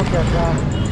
Look at that.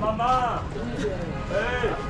Mama! Hey!